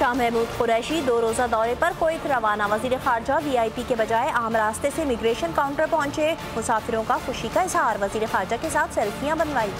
शाह महमूद कुरैशी दो रोज़ा दौरे पर कोई रवाना। वज़ीर खारजा वी आई पी के बजाय आम रास्ते से इमिग्रेशन काउंटर पहुँचे। मुसाफिरों का खुशी का इजहार। वज़ीर खारजा के साथ सेल्फियाँ बनवाई।